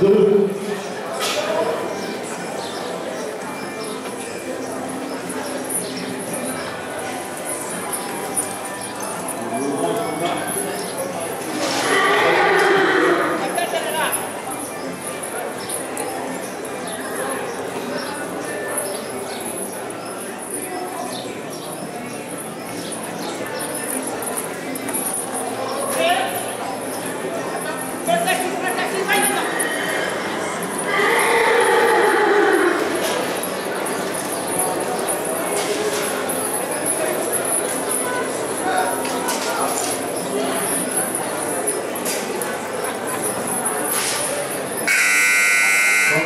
和。